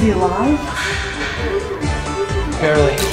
he alive? Barely.